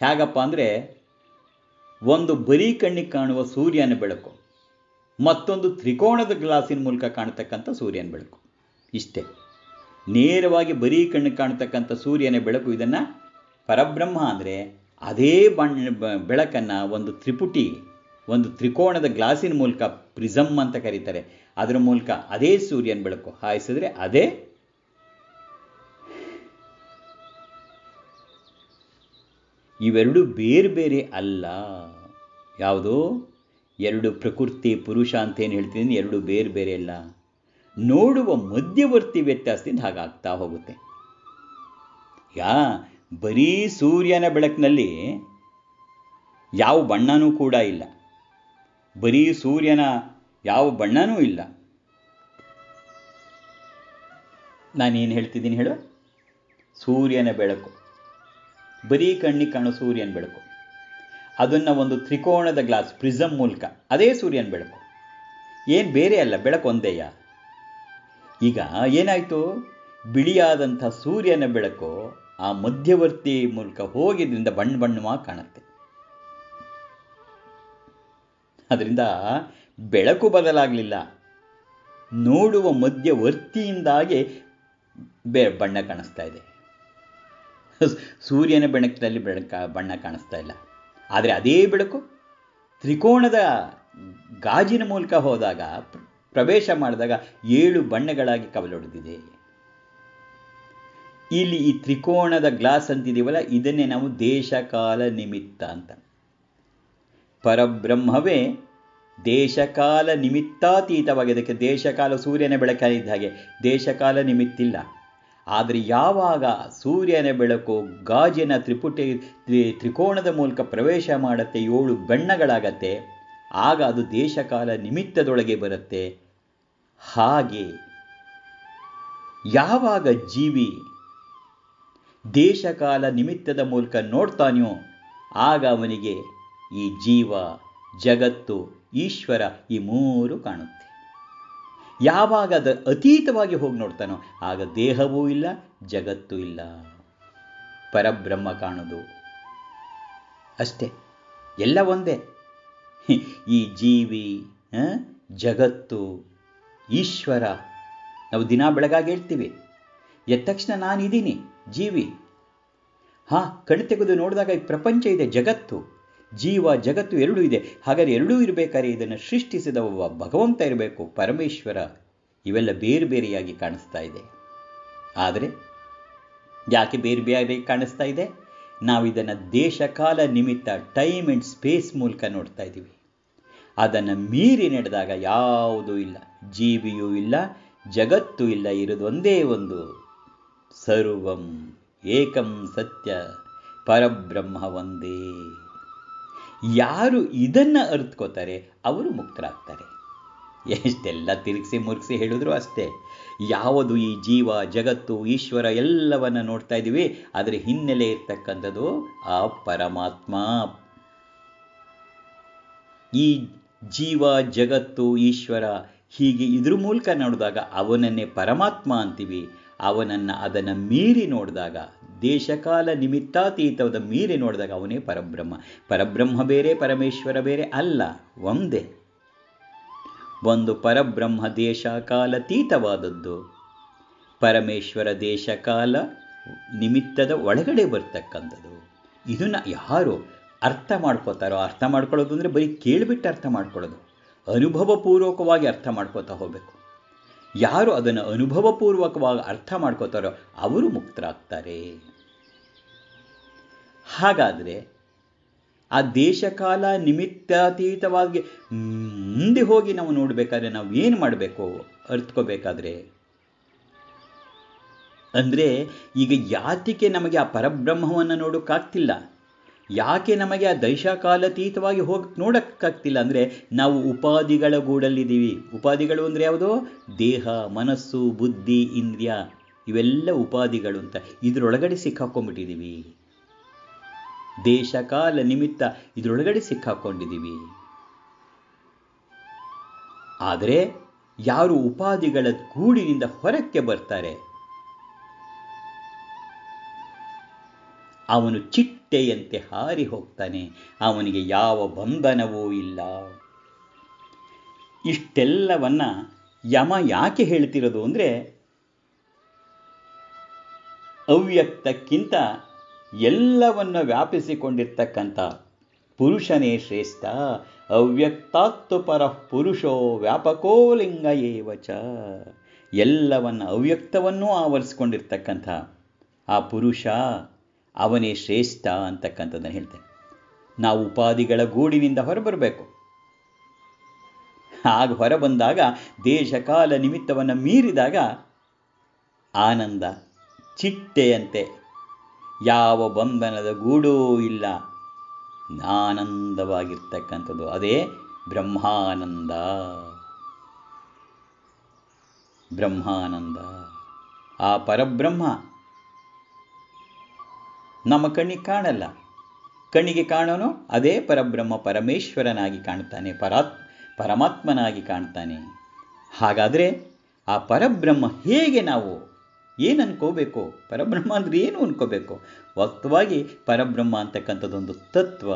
ಹೇಗಪ್ಪ ಅಂದರೆ ಒಂದು ಬರೀ ಕಣ್ಣಿಗೆ ಕಾಣುವ ಸೂರ್ಯನ ಬೆಳಕು, ಮತ್ತೊಂದು ತ್ರಿಕೋಣದ ಗ್ಲಾಸಿನ ಮೂಲಕ ಕಾಣ್ತಕ್ಕಂಥ ಸೂರ್ಯನ ಬೆಳಕು. ಇಷ್ಟೇ. ನೇರವಾಗಿ ಬರೀ ಕಣ್ಣಿಗೆ ಕಾಣ್ತಕ್ಕಂಥ ಸೂರ್ಯನ ಬೆಳಕು ಇದನ್ನು ಪರಬ್ರಹ್ಮ ಅಂದರೆ ಅದೇ ಬಣ್ಣ ಬೆಳಕನ್ನು ಒಂದು ತ್ರಿಪುಟಿ ಒಂದು ತ್ರಿಕೋಣದ ಗ್ಲಾಸಿನ ಮೂಲಕ ಪ್ರಿಸಮ್ ಅಂತ ಕರೀತಾರೆ. ಅದರ ಮೂಲಕ ಅದೇ ಸೂರ್ಯನ ಬೆಳಕು ಹಾಯಿಸಿದ್ರೆ ಅದೇ ಇವೆರಡು ಬೇರೆ ಬೇರೆ ಅಲ್ಲ. ಯಾವುದು? ಎರಡು ಪ್ರಕೃತಿ ಪುರುಷ ಅಂತ ಏನು ಹೇಳ್ತೀನಿ, ಎರಡು ಬೇರೆ ಬೇರೆ ಅಲ್ಲ. ನೋಡುವ ಮಧ್ಯವರ್ತಿ ವ್ಯತ್ಯಾಸದಿಂದ ಹಾಗಾಗ್ತಾ ಹೋಗುತ್ತೆ. ಯಾ, ಬರೀ ಸೂರ್ಯನ ಬೆಳಕಿನಲ್ಲಿ ಯಾವ ಬಣ್ಣನೂ ಕೂಡ ಇಲ್ಲ. ಬರೀ ಸೂರ್ಯನ ಯಾವ ಬಣ್ಣನೂ ಇಲ್ಲ. ನಾನೇನು ಹೇಳ್ತಿದ್ದೀನಿ ಹೇಳು? ಸೂರ್ಯನ ಬೆಳಕು. ಬರೀ ಕಣ್ಣಿಗೆ ಕಾಣು ಸೂರ್ಯನ ಬೆಳಕು. ಅದನ್ನು ಒಂದು ತ್ರಿಕೋಣದ ಗ್ಲಾಸ್, ಪ್ರಿಸಮ್ ಮೂಲಕ ಅದೇ ಸೂರ್ಯನ ಬೆಳಕು. ಏನು ಬೇರೆ ಅಲ್ಲ, ಬೆಳಕು ಒಂದೇಯ. ಈಗ ಏನಾಯಿತು? ಬಿಳಿಯಾದಂಥ ಸೂರ್ಯನ ಬೆಳಕು ಆ ಮಧ್ಯವರ್ತಿ ಮೂಲಕ ಹೋಗಿದ್ರಿಂದ ಬಣ್ಣ ಬಣ್ಣವಾಗಿ ಕಾಣುತ್ತೆ. ಅದರಿಂದ ಬೆಳಕು ಬದಲಾಗಲಿಲ್ಲ. ನೋಡುವ ಮಧ್ಯವರ್ತಿಯಿಂದಾಗಿ ಬೆ ಬಣ್ಣ ಕಾಣಿಸ್ತಾ ಇದೆ. ಸೂರ್ಯನ ಬೆಳಕಿನಲ್ಲಿ ಬೆಳಕ ಬಣ್ಣ ಕಾಣಿಸ್ತಾ ಇಲ್ಲ. ಆದರೆ ಅದೇ ಬೆಳಕು ತ್ರಿಕೋಣದ ಗಾಜಿನ ಮೂಲಕ ಹೋದಾಗ, ಪ್ರವೇಶ ಮಾಡಿದಾಗ ಏಳು ಬಣ್ಣಗಳಾಗಿ ಕವಲೊಡೆದಿದೆ. ಇಲ್ಲಿ ಈ ತ್ರಿಕೋಣದ ಗ್ಲಾಸ್ ಅಂತಿದ್ದೀವಲ್ಲ ಇದನ್ನೇ ನಾವು ದೇಶಕಾಲ ನಿಮಿತ್ತ ಅಂತ. ಪರಬ್ರಹ್ಮವೇ ದೇಶಕಾಲ ನಿಮಿತ್ತಾತೀತವಾಗಿ, ಅದಕ್ಕೆ ದೇಶಕಾಲ ಸೂರ್ಯನ ಬೆಳಕಾಗಿದ್ದ ಹಾಗೆ ದೇಶಕಾಲ ನಿಮಿತ್ತಿಲ್ಲ. ಆದರೆ ಯಾವಾಗ ಸೂರ್ಯನ ಬೆಳಕು ಗಾಜಿನ ತ್ರಿಪುಟಿ ತ್ರಿಕೋಣದ ಮೂಲಕ ಪ್ರವೇಶ ಮಾಡುತ್ತೆ, ಏಳು ಬಣ್ಣಗಳಾಗತ್ತೆ, ಆಗ ಅದು ದೇಶಕಾಲ ನಿಮಿತ್ತದೊಳಗೆ ಬರುತ್ತೆ. ಹಾಗೆ ಯಾವಾಗ ಜೀವಿ ದೇಶಕಾಲ ನಿಮಿತ್ತದ ಮೂಲಕ ನೋಡ್ತಾನೆಯೋ ಆಗ ಅವನಿಗೆ ಈ ಜೀವ, ಜಗತ್ತು, ಈಶ್ವರ ಈ ಮೂರು ಕಾಣುತ್ತೆ. ಯಾವಾಗ ಅದು ಅತೀತವಾಗಿ ಹೋಗಿ ನೋಡ್ತಾನೋ ಆಗ ದೇಹವೂ ಇಲ್ಲ, ಜಗತ್ತು ಇಲ್ಲ. ಪರಬ್ರಹ್ಮ ಕಾಣೋದು ಅಷ್ಟೇ, ಎಲ್ಲ ಒಂದೇ. ಈ ಜೀವಿ ಜಗತ್ತು, ಈಶ್ವರ, ನಾವು ದಿನ ಬೆಳಗಾಗಿ ಹೇಳ್ತೀವಿ ಎದ್ದ ತಕ್ಷಣ ನಾನಿದ್ದೀನಿ ಜೀವಿ. ಹಾ, ಕಣ್ಣು ತೆಗೆದು ನೋಡಿದಾಗ ಈ ಪ್ರಪಂಚ ಇದೆ, ಜಗತ್ತು. ಜೀವ ಜಗತ್ತು ಎರಡೂ ಇದೆ. ಹಾಗಾದರೆ ಎರಡೂ ಇರಬೇಕಾದ್ರೆ ಇದನ್ನು ಸೃಷ್ಟಿಸಿದ ಒಬ್ಬ ಭಗವಂತ ಇರಬೇಕು, ಪರಮೇಶ್ವರ. ಇವೆಲ್ಲ ಬೇರೆ ಬೇರೆಯಾಗಿ ಕಾಣಿಸ್ತಾ ಇದೆ. ಆದರೆ ಯಾಕೆ ಬೇರೆ ಬೇರೆ ಕಾಣಿಸ್ತಾ ಇದೆ? ನಾವು ಇದನ್ನು ದೇಶಕಾಲ ನಿಮಿತ್ತ ಟೈಮ್ ಆ್ಯಂಡ್ ಸ್ಪೇಸ್ ಮೂಲಕ ನೋಡ್ತಾ ಇದ್ದೀವಿ. ಅದನ್ನು ಮೀರಿ ನಡೆದಾಗ ಯಾವುದೂ ಇಲ್ಲ. ಜೀವಿಯೂ ಇಲ್ಲ, ಜಗತ್ತು ಇಲ್ಲ. ಇರೋದು ಒಂದೇ ಒಂದು ಸರ್ವಂ ಏಕಂ ಸತ್ಯ ಪರಬ್ರಹ್ಮ ಒಂದೇ. ಯಾರು ಇದನ್ನು ಅರ್ತ್ಕೋತಾರೆ, ಅವರು ಮುಕ್ತರಾಗ್ತಾರೆ. ಎಷ್ಟೆಲ್ಲ ತಿರುಗಿಸಿ ಮುರುಗಿಸಿ ಹೇಳಿದ್ರು ಅಷ್ಟೇ. ಯಾವುದು ಈ ಜೀವ, ಜಗತ್ತು, ಈಶ್ವರ ಎಲ್ಲವನ್ನ ನೋಡ್ತಾ ಇದ್ದೀವಿ ಅದರ ಹಿನ್ನೆಲೆ ಇರ್ತಕ್ಕಂಥದ್ದು ಆ ಪರಮಾತ್ಮ. ಈ ಜೀವ, ಜಗತ್ತು, ಈಶ್ವರ ಹೀಗೆ ಇದ್ರ ಮೂಲಕ ನೋಡಿದಾಗ ಅವನನ್ನೇ ಪರಮಾತ್ಮ ಅಂತೀವಿ. ಅವನನ್ನು ಅದನ್ನು ಮೀರಿ ನೋಡಿದಾಗ ದೇಶಕಾಲ ನಿಮಿತ್ತಾತೀತವಾದ ಮೀರಿ ನೋಡಿದಾಗ ಅವನೇ ಪರಬ್ರಹ್ಮ. ಪರಬ್ರಹ್ಮ ಬೇರೆ, ಪರಮೇಶ್ವರ ಬೇರೆ ಅಲ್ಲ, ಒಂದೇ. ಒಂದು ಪರಬ್ರಹ್ಮ ದೇಶಕಾಲತೀತವಾದದ್ದು. ಪರಮೇಶ್ವರ ದೇಶಕಾಲ ನಿಮಿತ್ತದ ಒಳಗಡೆ ಬರ್ತಕ್ಕಂಥದ್ದು. ಇದನ್ನ ಯಾರು ಅರ್ಥ ಮಾಡ್ಕೋತಾರೋ, ಅರ್ಥ ಮಾಡ್ಕೊಳ್ಳೋದು ಅಂದರೆ ಬರೀ ಕೇಳಿಬಿಟ್ಟು ಅರ್ಥ ಮಾಡ್ಕೊಳ್ಳೋದು. ಅನುಭವಪೂರ್ವಕವಾಗಿ ಅರ್ಥ ಮಾಡ್ಕೋತಾ ಹೋಗಬೇಕು. ಯಾರು ಅದನ್ನು ಅನುಭವಪೂರ್ವಕವಾಗಿ ಅರ್ಥ ಮಾಡ್ಕೋತಾರೋ ಅವರು ಮುಕ್ತರಾಗ್ತಾರೆ. ಹಾಗಾದರೆ ಆ ದೇಶಕಾಲ ನಿಮಿತ್ತಾತೀತವಾಗಿ ಮುಂದೆ ಹೋಗಿ ನಾವು ನೋಡಬೇಕಾದ್ರೆ ನಾವು ಏನು ಮಾಡಬೇಕು ಅರ್ಥಕೋಬೇಕಾದ್ರೆ? ಅಂದರೆ ಈಗ ಯಾತಿಕೆ ನಮಗೆ ಆ ಪರಬ್ರಹ್ಮವನ್ನು ನೋಡೋಕ್ಕಾಗ್ತಿಲ್ಲ. ಯಾಕೆ ನಮಗೆ ಆ ದೈಶಕಾಲಾತೀತವಾಗಿ ಹೋಗಿ ನೋಡೋಕ್ಕಾಗ್ತಿಲ್ಲ ಅಂದರೆ ನಾವು ಉಪಾಧಿಗಳ ಗೂಡಲ್ಲಿದ್ದೀವಿ. ಉಪಾಧಿಗಳು ಅಂದರೆ ಯಾವುದು? ದೇಹ, ಮನಸ್ಸು, ಬುದ್ಧಿ, ಇಂದ್ರಿಯ. ಇವೆಲ್ಲ ಉಪಾಧಿಗಳು ಅಂತ ಇದರೊಳಗಡೆ ಸಿಕ್ಕಾಕೊಂಡ್ಬಿಟ್ಟಿದ್ದೀವಿ. ದೇಶಕಾಲ ನಿಮಿತ್ತ ಇದರೊಳಗಡೆ ಸಿಕ್ಕಾಕೊಂಡಿದ್ದೀವಿ. ಆದರೆ ಯಾರು ಉಪಾಧಿಗಳ ಗೂಡಿನಿಂದ ಹೊರಕ್ಕೆ ಬರ್ತಾರೆ? ಅವನು ಚಿಟ್ಟೆಯಂತೆ ಹಾರಿ ಹೋಗ್ತಾನೆ. ಅವನಿಗೆ ಯಾವ ಬಂಧನವೂ ಇಲ್ಲ. ಇಷ್ಟೆಲ್ಲವನ್ನ ಯಮ ಯಾಕೆ ಹೇಳ್ತಿರೋದು ಅಂದರೆ, ಅವ್ಯಕ್ತಕ್ಕಿಂತ ಎಲ್ಲವನ್ನು ವ್ಯಾಪಿಸಿಕೊಂಡಿರ್ತಕ್ಕಂಥ ಪುರುಷನೇ ಶ್ರೇಷ್ಠ ಅವ್ಯಕ್ತಾತ್ತು ಪರ ಪುರುಷೋ ವ್ಯಾಪಕೋ ಲಿಂಗ ಏವಚ. ಎಲ್ಲವನ್ನು ಅವ್ಯಕ್ತವನ್ನೂ ಆವರಿಸ್ಕೊಂಡಿರ್ತಕ್ಕಂಥ ಆ ಪುರುಷ ಅವನೇ ಶ್ರೇಷ್ಠ ಅಂತಕ್ಕಂಥದ್ದನ್ನು ಹೇಳ್ತೇನೆ. ನಾವು ಉಪಾಧಿಗಳ ಗೂಡಿನಿಂದ ಹೊರಬರಬೇಕು. ಆಗ ಹೊರಬಂದಾಗ ದೇಶಕಾಲ ನಿಮಿತ್ತವನ್ನು ಮೀರಿದಾಗ ಆನಂದ ಚಿಟ್ಟೆಯಂತೆ. ಯಾವ ಬಂಧನದ ಗೂಡೂ ಇಲ್ಲ. ಆನಂದವಾಗಿರ್ತಕ್ಕಂಥದ್ದು ಅದೇ ಬ್ರಹ್ಮಾನಂದ. ಬ್ರಹ್ಮಾನಂದ. ಆ ಪರಬ್ರಹ್ಮ ನಮ್ಮ ಕಣ್ಣಿಗೆ ಕಾಣಲ್ಲ. ಕಣ್ಣಿಗೆ ಕಾಣೋನು ಅದೇ ಪರಬ್ರಹ್ಮ ಪರಮೇಶ್ವರನಾಗಿ ಕಾಣ್ತಾನೆ ಪರಾತ್ ಪರಮಾತ್ಮನಾಗಿ ಕಾಣ್ತಾನೆ ಹಾಗಾದರೆ ಆ ಪರಬ್ರಹ್ಮ ಹೇಗೆ ನಾವು ಏನು ಅನ್ಕೋಬೇಕು? ಪರಬ್ರಹ್ಮ ಅಂದರೆ ಏನು ಅನ್ಕೋಬೇಕು? ವಕ್ತವಾಗಿ ಪರಬ್ರಹ್ಮ ಅಂತಕ್ಕಂಥದ್ದೊಂದು ತತ್ವ.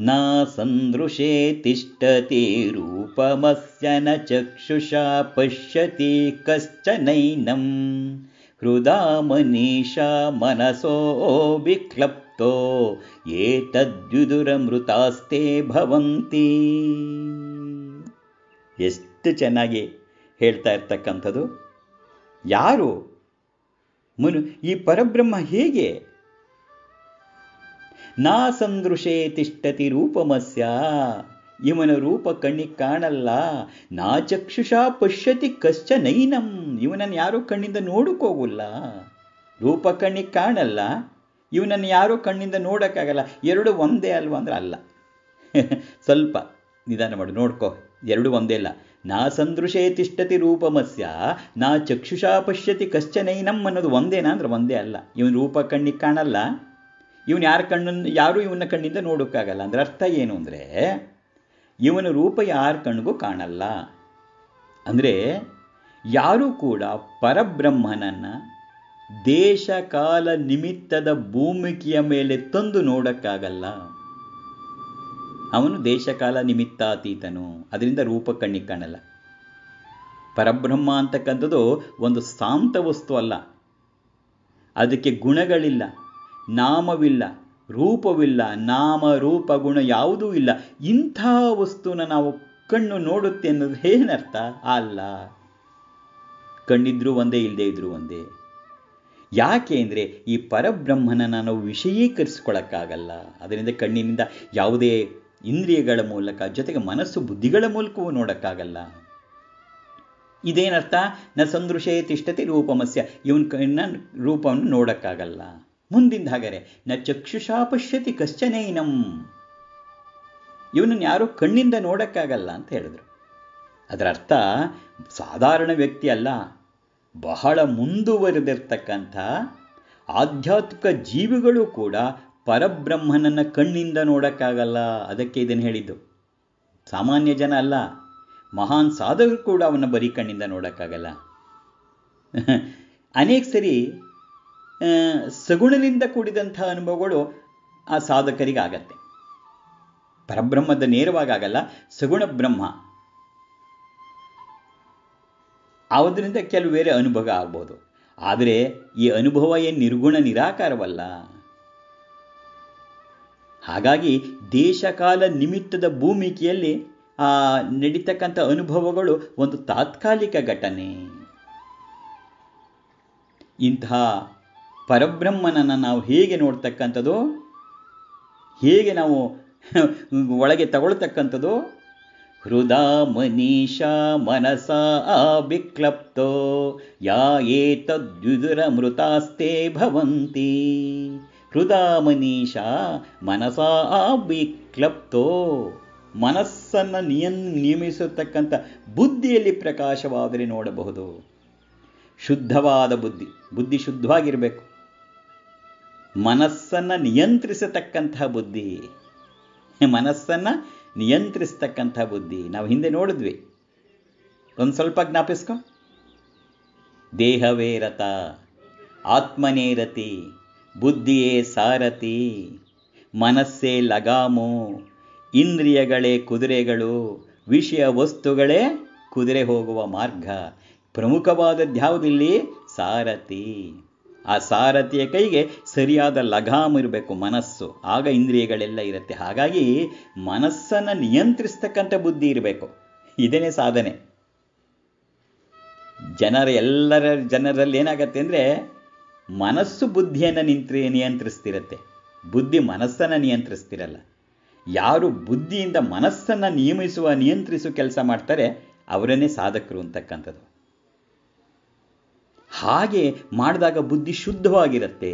ನ ಸಂದೃಶೇ ತಿಷ್ಟತಿ ರೂಪಮಸ್ಯ ನ ಚಕ್ಷುಷಾ ಪಶ್ಯತಿ ಕಶ್ಚನೈನಂ ಹೃದಾ ಮನೀಷ ಮನಸೋ ವಿಕ್ಲಪ್ತೋ ಏತದ್ಯುದುರಮೃತಾಸ್ತೆ ಭವಂತಿ. ಎಷ್ಟು ಚೆನ್ನಾಗಿ ಹೇಳ್ತಾ ಇರ್ತಕ್ಕಂಥದ್ದು. ಯಾರು? ಮುನು, ಈ ಪರಬ್ರಹ್ಮ ಹೇಗೆ? ನಾ ಸಂದೃಶೇ ತಿಷ್ಟತಿ ರೂಪಮಸ್ಯ. ಇವನ ರೂಪ ಕಣ್ಣಿಗೆ ಕಾಣಲ್ಲ, ನಾ ಚಕ್ಷುಷಾ ಪಶ್ಯತಿ ಕಶ್ಚ ನೈನಂ, ಇವನನ್ನು ಯಾರೂ ಕಣ್ಣಿಂದ ನೋಡಕ್ಕೋಗಲ್ಲ ರೂಪ ಕಣ್ಣಿಗೆ ಕಾಣಲ್ಲ, ಇವನನ್ನು ಯಾರೂ ಕಣ್ಣಿಂದ ನೋಡೋಕ್ಕಾಗಲ್ಲ. ಎರಡು ಒಂದೇ ಅಲ್ವಾ ಅಂದ್ರೆ ಅಲ್ಲ. <laughs> ಸ್ವಲ್ಪ ನಿಧಾನ ಮಾಡು, ನೋಡ್ಕೋ. ಎರಡು ಒಂದೇ ಅಲ್ಲ. ನಾ ಸಂದೃಶೇ ತಿಷ್ಟತಿ ರೂಪಮಸ್ಯ, ನಾ ಚಕ್ಷುಷಾ ಪಶ್ಯತಿ ಕಶ್ಚನೈನಂ ಅನ್ನೋದು ಒಂದೇನಾ ಅಂದ್ರೆ ಒಂದೇ ಅಲ್ಲ. ಇವನ ರೂಪ ಕಣ್ಣಿಗೆ ಕಾಣಲ್ಲ, ಇವನು ಯಾರ ಕಣ್ಣನ್ನು, ಯಾರೂ ಇವನ ಕಣ್ಣಿಂದ ನೋಡೋಕ್ಕಾಗಲ್ಲ. ಅಂದ್ರೆ ಅರ್ಥ ಏನು ಅಂದರೆ ಇವನ ರೂಪ ಯಾರ ಕಣ್ಗೂ ಕಾಣಲ್ಲ. ಅಂದರೆ ಯಾರೂ ಕೂಡ ಪರಬ್ರಹ್ಮನನ್ನು ದೇಶ ಕಾಲ ನಿಮಿತ್ತದ ಭೂಮಿಕೆಯ ಮೇಲೆ ತಂದು ನೋಡೋಕ್ಕಾಗಲ್ಲ. ಅವನು ದೇಶಕಾಲ ನಿಮಿತ್ತಾತೀತನು, ಅದರಿಂದ ರೂಪ ಕಣ್ಣಿಗೆ ಕಾಣಲ್ಲ. ಪರಬ್ರಹ್ಮ ಅಂತಕ್ಕಂಥದ್ದು ಒಂದು ಸಾಂತ ವಸ್ತು ಅಲ್ಲ. ಅದಕ್ಕೆ ಗುಣಗಳಿಲ್ಲ, ನಾಮವಿಲ್ಲ ರೂಪವಿಲ್ಲ, ನಾಮ, ರೂಪ, ಗುಣ ಯಾವುದೂ ಇಲ್ಲ. ಇಂಥ ವಸ್ತುನ ನಾವು ಕಣ್ಣು ನೋಡುತ್ತೆ ಅನ್ನೋದು ಏನರ್ಥ? ಅಲ್ಲ. ಕಣ್ಣಿದ್ರೂ ಒಂದೇ ಇಲ್ಲದೆ ಇದ್ರೂ ಒಂದೇ. ಯಾಕೆ ಅಂದರೆ ಈ ಪರಬ್ರಹ್ಮನ ನಾವು ವಿಷಯೀಕರಿಸ್ಕೊಳ್ಳೋಕ್ಕಾಗಲ್ಲ ಅದರಿಂದ ಕಣ್ಣಿನಿಂದ ಯಾವುದೇ ಇಂದ್ರಿಯಗಳ ಮೂಲಕ, ಜೊತೆಗೆ ಮನಸ್ಸು ಬುದ್ಧಿಗಳ ಮೂಲಕವೂ ನೋಡೋಕ್ಕಾಗಲ್ಲ. ಇದೇನರ್ಥ? ನ ಸಂದೃಶೇ ತಿಷ್ಟತೆ ರೂಪಮಸ್ಯ. ಇವನ್ ಕಣ್ಣ ರೂಪವನ್ನು ನೋಡೋಕ್ಕಾಗಲ್ಲ. ಮುಂದಿಂದ ಹಾಗಾರೆ, ನ ಚಕ್ಷುಷಾ ಪಶ್ಯತಿ ಕಶ್ಚನೇನಂ. ಇವನನ್ನು ಯಾರೂ ಕಣ್ಣಿಂದ ನೋಡೋಕ್ಕಾಗಲ್ಲ ಅಂತ ಹೇಳಿದ್ರು. ಅದರ ಅರ್ಥ, ಸಾಧಾರಣ ವ್ಯಕ್ತಿ ಅಲ್ಲ, ಬಹಳ ಮುಂದುವರೆದಿರ್ತಕ್ಕಂಥ ಆಧ್ಯಾತ್ಮಿಕ ಜೀವಿಗಳು ಕೂಡ ಪರಬ್ರಹ್ಮನನ್ನು ಕಣ್ಣಿಂದ ನೋಡೋಕ್ಕಾಗಲ್ಲ, ಅದಕ್ಕೆ ಇದನ್ನು ಹೇಳಿದ್ದು. ಸಾಮಾನ್ಯ ಜನ ಅಲ್ಲ, ಮಹಾನ್ ಸಾಧಕರು ಕೂಡ ಅವನ್ನ ಬರೀ ಕಣ್ಣಿಂದ ನೋಡೋಕ್ಕಾಗಲ್ಲ. ಅನೇಕ ಸರಿ ಸಗುಣದಿಂದ ಕೂಡಿದಂತಹ ಅನುಭವಗಳು ಆ ಸಾಧಕರಿಗೆ ಆಗತ್ತೆ ಪರಬ್ರಹ್ಮದ ನೇರವಾಗಲ್ಲ ಸಗುಣ ಬ್ರಹ್ಮ. ಆವುದರಿಂದ ಕೆಲವು ಬೇರೆ ಅನುಭವ ಆಗ್ಬೋದು. ಆದರೆ ಈ ಅನುಭವ ಏನು ನಿರ್ಗುಣ ನಿರಾಕಾರವಲ್ಲ? ಹಾಗಾಗಿ ದೇಶಕಾಲ ನಿಮಿತ್ತದ ಭೂಮಿಕೆಯಲ್ಲಿ ಆ, ನಡೀತಕ್ಕಂಥ ಅನುಭವಗಳು ಒಂದು ತಾತ್ಕಾಲಿಕ ಘಟನೆ. ಇಂತಹ ಪರಬ್ರಹ್ಮನನ್ನು ನಾವು ಹೇಗೆ ನೋಡ್ತಕ್ಕಂಥದ್ದು? ಹೇಗೆ ನಾವು <laughs> ಒಳಗೆ ತಗೊಳ್ತಕ್ಕಂಥದ್ದು? ಹೃದಾ ಮನೀಷ ಮನಸ ಅಭಿಕ್ಲಪ್ತೋ ಯಾ ಏತದ್ಯುದುರ ಮೃತಾಸ್ತೆ ಭವಂತಿ. ಹೃದಾ ಮನೀಷ ಮನಸ ಅಭಿಕ್ಲಪ್ತೋ ಮನಸ್ಸನ್ನು ನಿಯನ್, ನಿಯಮಿಸತಕ್ಕಂಥ ಬುದ್ಧಿಯಲ್ಲಿ ಪ್ರಕಾಶವಾದರೆ ನೋಡಬಹುದು. ಶುದ್ಧವಾದ ಬುದ್ಧಿ ಬುದ್ಧಿ ಶುದ್ಧವಾಗಿರಬೇಕು. ಮನಸ್ಸನ್ನು ನಿಯಂತ್ರಿಸತಕ್ಕಂತಹ ಬುದ್ಧಿ. ಮನಸ್ಸನ್ನು ನಿಯಂತ್ರಿಸ್ತಕ್ಕಂಥ ಬುದ್ಧಿ. ನಾವು ಹಿಂದೆ ನೋಡಿದ್ವಿ. ಒಂದು ಸ್ವಲ್ಪ ಜ್ಞಾಪಿಸ್ಕೊ. ದೇಹವೇ ರಥ, ಆತ್ಮನೇ ರತಿ ಬುದ್ಧಿಯೇ ಸಾರಥಿ, ಮನಸ್ಸೇ ಲಗಾಮು, ಇಂದ್ರಿಯಗಳೇ ಕುದುರೆಗಳು, ವಿಷಯ ವಸ್ತುಗಳೇ ಕುದುರೆ ಹೋಗುವ ಮಾರ್ಗ. ಪ್ರಮುಖವಾದದ್ಯಾವುದಿಲ್ಲಿ? ಸಾರಥಿ. ಆ ಸಾರಥಿಯ ಕೈಗೆ ಸರಿಯಾದ ಲಗಾಮ್ ಇರಬೇಕು ಮನಸ್ಸು. ಆಗ ಇಂದ್ರಿಯಗಳೆಲ್ಲ ಇರುತ್ತೆ. ಹಾಗಾಗಿ ಮನಸ್ಸನ್ನು ನಿಯಂತ್ರಿಸ್ತಕ್ಕಂಥ ಬುದ್ಧಿ ಇರಬೇಕು. ಇದೇನೇ ಸಾಧನೆ. ಜನರ ಎಲ್ಲರ ಜನರಲ್ಲಿ ಏನಾಗತ್ತೆ ಅಂದರೆ ಮನಸ್ಸು ಬುದ್ಧಿಯನ್ನು ನಿಂತ್ರಿ ನಿಯಂತ್ರಿಸ್ತಿರತ್ತೆ. ಬುದ್ಧಿ ಮನಸ್ಸನ್ನು ನಿಯಂತ್ರಿಸ್ತಿರಲ್ಲ. ಯಾರು ಬುದ್ಧಿಯಿಂದ ಮನಸ್ಸನ್ನು ನಿಯಮಿಸುವ ನಿಯಂತ್ರಿಸುವ ಕೆಲಸ ಮಾಡ್ತಾರೆ, ಅವರನ್ನೇ ಸಾಧಕರು ಅಂತಕ್ಕಂಥದ್ದು. ಹಾಗೆ ಮಾಡಿದಾಗ ಬುದ್ಧಿ ಶುದ್ಧವಾಗಿರುತ್ತೆ.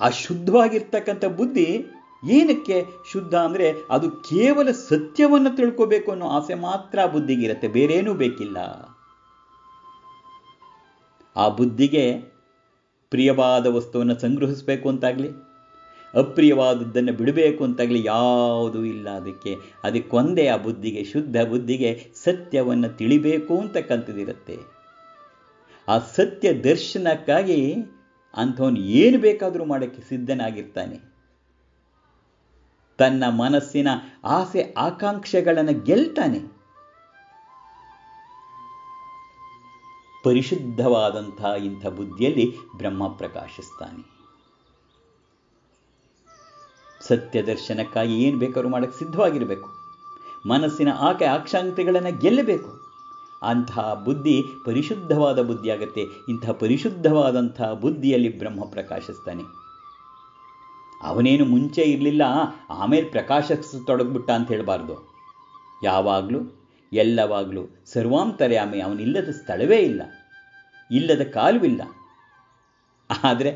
ಆ ಶುದ್ಧವಾಗಿರ್ತಕ್ಕಂಥ ಬುದ್ಧಿ ಏನಕ್ಕೆ ಶುದ್ಧ ಅಂದರೆ ಅದು ಕೇವಲ ಸತ್ಯವನ್ನು ತಿಳ್ಕೋಬೇಕು ಅನ್ನೋ ಆಸೆ ಮಾತ್ರ ಬುದ್ಧಿಗಿರುತ್ತೆ ಬೇರೇನೂ ಬೇಕಿಲ್ಲ. ಆ ಬುದ್ಧಿಗೆ ಪ್ರಿಯವಾದ ವಸ್ತುವನ್ನು ಸಂಗ್ರಹಿಸಬೇಕು ಅಂತಾಗಲಿ, ಅಪ್ರಿಯವಾದದ್ದನ್ನು ಬಿಡಬೇಕು ಅಂತಾಗಲಿ ಯಾವುದೂ ಇಲ್ಲ ಅದಕ್ಕೆ. ಅದಕ್ಕೊಂದೇ ಆ ಬುದ್ಧಿಗೆ, ಶುದ್ಧ ಬುದ್ಧಿಗೆ ಸತ್ಯವನ್ನು ತಿಳಿಬೇಕು ಅಂತಕ್ಕಂಥದ್ದಿರುತ್ತೆ ಆ ಸತ್ಯ ದರ್ಶನಕ್ಕಾಗಿ ಅಂಥವನು ಏನು ಬೇಕಾದರೂ ಮಾಡೋಕ್ಕೆ ಸಿದ್ಧನಾಗಿರ್ತಾನೆ. ತನ್ನ ಮನಸ್ಸಿನ ಆಸೆ ಆಕಾಂಕ್ಷೆಗಳನ್ನು ಗೆಲ್ತಾನೆ. ಪರಿಶುದ್ಧವಾದಂತಹ ಇಂಥ ಬುದ್ಧಿಯಲ್ಲಿ ಬ್ರಹ್ಮ ಪ್ರಕಾಶಿಸ್ತಾನೆ. ಸತ್ಯ ದರ್ಶನಕ್ಕಾಗಿ ಏನು ಬೇಕಾದ್ರೂ ಮಾಡೋಕ್ಕೆ ಸಿದ್ಧವಾಗಿರಬೇಕು. ಮನಸ್ಸಿನ ಆಕೆ ಆಕ್ಷಾಂಕ್ಷೆಗಳನ್ನು ಗೆಲ್ಲಬೇಕು. ಅಂತಹ ಬುದ್ಧಿ ಪರಿಶುದ್ಧವಾದ ಬುದ್ಧಿ ಆಗುತ್ತೆ. ಇಂತಹ ಪರಿಶುದ್ಧವಾದಂತಹ ಬುದ್ಧಿಯಲ್ಲಿ ಬ್ರಹ್ಮ ಪ್ರಕಾಶಿಸ್ತಾನೆ. ಅವನೇನು ಮುಂಚೆ ಇರಲಿಲ್ಲ, ಆಮೇಲೆ ಪ್ರಕಾಶಿಸತೊಡಗ್ಬಿಟ್ಟ ಅಂತ ಹೇಳಬಾರ್ದು. ಯಾವಾಗಲೂ, ಎಲ್ಲವಾಗಲೂ ಸರ್ವಾಂತರ್ಯಾಮಿ, ಅವನಿಲ್ಲದ ಸ್ಥಳವೇ ಇಲ್ಲ, ಇಲ್ಲದ ಕಾಲವಿಲ್ಲ. ಆದರೆ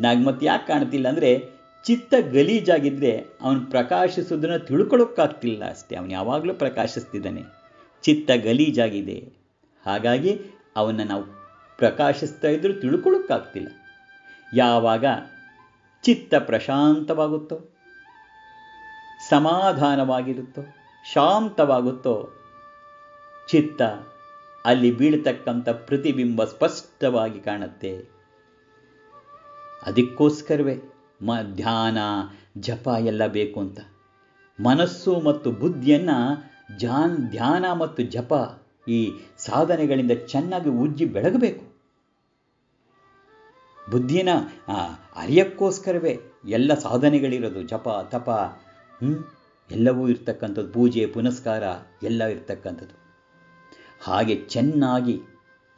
ನಾಗ ಮತ್ತೆ ಯಾಕೆ ಕಾಣ್ತಿಲ್ಲ ಅಂದರೆ, ಚಿತ್ತ ಗಲೀಜಾಗಿದ್ದರೆ ಅವನು ಪ್ರಕಾಶಿಸೋದನ್ನು ತಿಳ್ಕೊಳ್ಳೋಕ್ಕಾಗ್ತಿಲ್ಲ ಅಷ್ಟೇ. ಅವನು ಯಾವಾಗಲೂ ಪ್ರಕಾಶಿಸ್ತಿದ್ದಾನೆ. ಚಿತ್ತ ಗಲೀಜಾಗಿದೆ. ಹಾಗಾಗಿ ಅವನ್ನು ನಾವು ಪ್ರಕಾಶಿಸ್ತಾ ಇದ್ರೂ ತಿಳ್ಕೊಳ್ಳೋಕ್ಕಾಗ್ತಿಲ್ಲ. ಯಾವಾಗ ಚಿತ್ತ ಪ್ರಶಾಂತವಾಗುತ್ತೋ, ಸಮಾಧಾನವಾಗಿರುತ್ತೋ, ಶಾಂತವಾಗುತ್ತೋ, ಚಿತ್ತ ಅಲ್ಲಿ ಬೀಳ್ತಕ್ಕಂಥ ಪ್ರತಿಬಿಂಬ ಸ್ಪಷ್ಟವಾಗಿ ಕಾಣುತ್ತೆ. ಅದಕ್ಕೋಸ್ಕರವೇ ಮ ಧ್ಯಾನ, ಜಪ ಎಲ್ಲ ಬೇಕು ಅಂತ. ಮನಸ್ಸು ಮತ್ತು ಬುದ್ಧಿಯನ್ನು ಜಾನ್, ಧ್ಯಾನ ಮತ್ತು ಜಪ ಈ ಸಾಧನೆಗಳಿಂದ ಚೆನ್ನಾಗಿ ಉಜ್ಜಿ ಬೆಳಗಬೇಕು. ಬುದ್ಧಿನ ಅರಿಯಕ್ಕೋಸ್ಕರವೇ ಎಲ್ಲ ಸಾಧನೆಗಳಿರೋದು, ಜಪ, ತಪ ಎಲ್ಲವೂ ಇರ್ತಕ್ಕಂಥದ್ದು, ಪೂಜೆ, ಪುನಸ್ಕಾರ, ಎಲ್ಲ ಇರ್ತಕ್ಕಂಥದ್ದು. ಹಾಗೆ ಚೆನ್ನಾಗಿ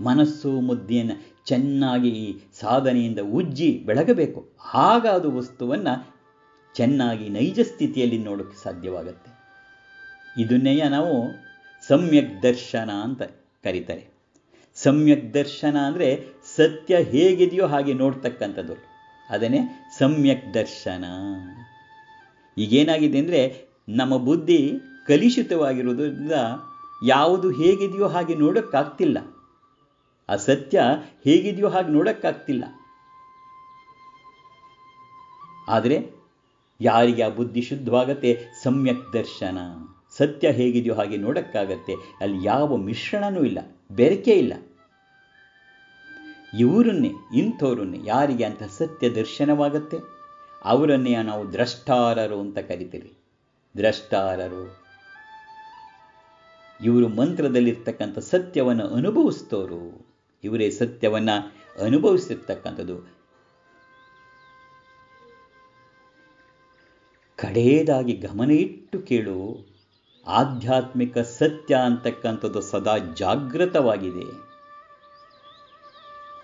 ಮನಸ್ಸು ಮುದ್ದೆಯನ್ನು ಚೆನ್ನಾಗಿ ಈ ಸಾಧನೆಯಿಂದ ಉಜ್ಜಿ ಬೆಳಗಬೇಕು. ಆಗ ಅದು ವಸ್ತುವನ್ನು ಚೆನ್ನಾಗಿ ನೈಜ ಸ್ಥಿತಿಯಲ್ಲಿ ನೋಡೋಕ್ಕೆ ಸಾಧ್ಯವಾಗತ್ತೆ. ಇದನ್ನೇ ನಾವು ಸಮ್ಯಕ್ ದರ್ಶನ ಅಂತ ಕರೀತಾರೆ. ಸಮ್ಯಕ್ ದರ್ಶನ ಅಂದರೆ ಸತ್ಯ ಹೇಗಿದೆಯೋ ಹಾಗೆ ನೋಡ್ತಕ್ಕಂಥದ್ದು. ಅದನ್ನೇ ಸಮ್ಯಕ್ ದರ್ಶನ. ಈಗೇನಾಗಿದೆ ಅಂದರೆ ನಮ್ಮ ಬುದ್ಧಿ ಕಲುಷಿತವಾಗಿರುವುದರಿಂದ ಯಾವುದು ಹೇಗಿದೆಯೋ ಹಾಗೆ ನೋಡೋಕ್ಕಾಗ್ತಿಲ್ಲ. ಆ ಸತ್ಯ ಹೇಗಿದೆಯೋ ಹಾಗೆ ನೋಡೋಕ್ಕಾಗ್ತಿಲ್ಲ. ಆದರೆ ಯಾರಿಗೆ ಆ ಬುದ್ಧಿ ಶುದ್ಧವಾಗತ್ತೆ? ಸಮ್ಯಕ್ ದರ್ಶನ. ಸತ್ಯ ಹೇಗಿದೆಯೋ ಹಾಗೆ ನೋಡೋಕ್ಕಾಗತ್ತೆ. ಅಲ್ಲಿ ಯಾವ ಮಿಶ್ರಣನೂ ಇಲ್ಲ, ಬೆರಕೆ ಇಲ್ಲ. ಇವರನ್ನೇ ಇಂಥವ್ರನ್ನೇ ಯಾರಿಗೆ ಅಂತ ಸತ್ಯ ದರ್ಶನವಾಗತ್ತೆ? ಅವರನ್ನೇ ನಾವು ದ್ರಷ್ಟಾರರು ಅಂತ ಕರಿತೀವಿ. ದ್ರಷ್ಟಾರರು. ಇವರು ಮಂತ್ರದಲ್ಲಿರ್ತಕ್ಕಂಥ ಸತ್ಯವನ್ನು ಅನುಭವಿಸ್ತವರು ಇವರೇ ಸತ್ಯವನ್ನು ಅನುಭವಿಸಿರ್ತಕ್ಕಂಥದ್ದು. ಕಡೆಯದಾಗಿ ಗಮನ ಇಟ್ಟು ಕೇಳು. ಆಧ್ಯಾತ್ಮಿಕ ಸತ್ಯ ಅಂತಕ್ಕಂಥದ್ದು ಸದಾ ಜಾಗೃತವಾಗಿದೆ.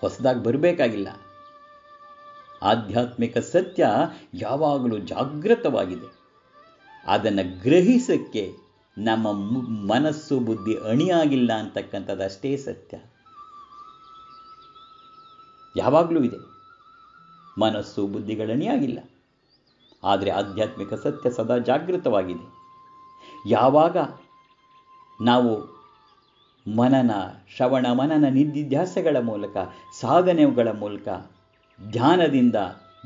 ಹೊಸದಾಗಿ ಬರಬೇಕಾಗಿಲ್ಲ. ಆಧ್ಯಾತ್ಮಿಕ ಸತ್ಯ ಯಾವಾಗಲೂ ಜಾಗೃತವಾಗಿದೆ. ಅದನ್ನು ಗ್ರಹಿಸಕ್ಕೆ ನಮ್ಮ ಮನಸ್ಸು ಬುದ್ಧಿ ಅಣಿಯಾಗಿಲ್ಲ ಅಂತಕ್ಕಂಥದ್ದು ಅಷ್ಟೇ ಸತ್ಯ. ಯಾವಾಗಲೂ ಇದೆ. ಮನಸ್ಸು ಬುದ್ಧಿಗಳಣಿಯಾಗಿಲ್ಲ ಆದರೆ ಆಧ್ಯಾತ್ಮಿಕ ಸತ್ಯ ಸದಾ ಜಾಗೃತವಾಗಿದೆ. ಯಾವಾಗ ನಾವು ಮನನ, ಶ್ರವಣ, ಮನನ ನಿಧಿಧ್ಯಾಸಗಳ ಮೂಲಕ, ಸಾಧನೆಗಳ ಮೂಲಕ, ಧ್ಯಾನದಿಂದ,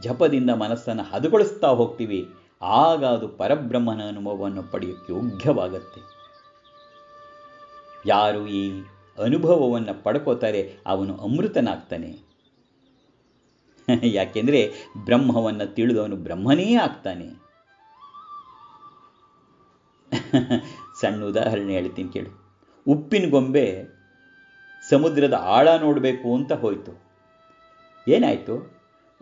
ಜಪದಿಂದ ಮನಸ್ಸನ್ನು ಹದಗೊಳಿಸ್ತಾ ಹೋಗ್ತೀವಿ, ಆಗ ಅದು ಪರಬ್ರಹ್ಮನ ಅನುಭವವನ್ನು ಪಡೆಯೋಕ್ಕೆ ಯೋಗ್ಯವಾಗತ್ತೆ. ಯಾರು ಈ ಅನುಭವವನ್ನು ಪಡ್ಕೋತಾರೆ, ಅವನು ಅಮೃತನಾಗ್ತಾನೆ. <laughs> ಯಾಕೆಂದರೆ ಬ್ರಹ್ಮವನ್ನು ತಿಳಿದವನು ಬ್ರಹ್ಮನೇ ಆಗ್ತಾನೆ. <laughs> ಸಣ್ಣ ಉದಾಹರಣೆ ಹೇಳ್ತೀನಿ ಕೇಳು. ಉಪ್ಪಿನ ಗೊಂಬೆ ಸಮುದ್ರದ ಆಳ ನೋಡಬೇಕು ಅಂತ ಹೋಯಿತು. ಏನಾಯಿತು?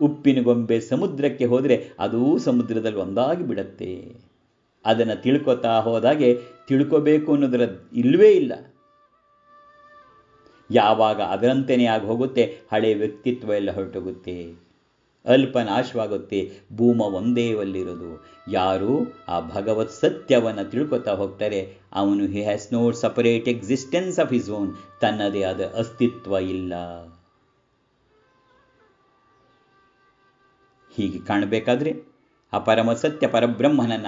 ಉಪ್ಪಿನ ಗೊಂಬೆ ಸಮುದ್ರಕ್ಕೆ ಹೋದರೆ ಅದೂ ಸಮುದ್ರದಲ್ಲಿ ಒಂದಾಗಿ ಬಿಡತ್ತೆ. ಅದನ್ನು ತಿಳ್ಕೊತಾ ಹೋದಾಗೆ ತಿಳ್ಕೋಬೇಕು ಅನ್ನೋದರ ಇಲ್ಲವೇ ಇಲ್ಲ. ಯಾವಾಗ ಅದರಂತೆಯೇ ಆಗಿ ಹೋಗುತ್ತೆ, ಹಳೆ ವ್ಯಕ್ತಿತ್ವ ಎಲ್ಲ ಹೊರಟೋಗುತ್ತೆ. ಅಲ್ಪ ನಾಶವಾಗುತ್ತೆ ಭೂಮ ಒಂದೇ ಒಲ್ಲಿರೋದು ಯಾರು? ಆ ಭಗವತ್ ಸತ್ಯವನ್ನು ತಿಳ್ಕೊತಾ ಹೋಗ್ತಾರೆ. ಅವನು he has no separate existence of his own ತನ್ನದೇ ಆದ ಅಸ್ತಿತ್ವ ಇಲ್ಲ. ಹೀಗೆ ಕಾಣಬೇಕಾದ್ರೆ, ಆ ಪರಮ ಸತ್ಯ ಪರಬ್ರಹ್ಮನನ್ನ